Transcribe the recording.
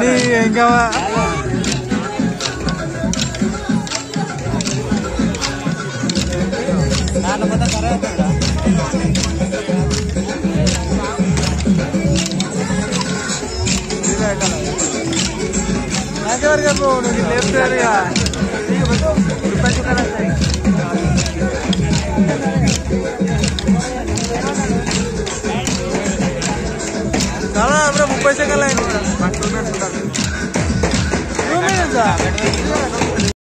நீ எங்கவா போகணும் லெஃப்ட் இருக்கா पैसे का लाइन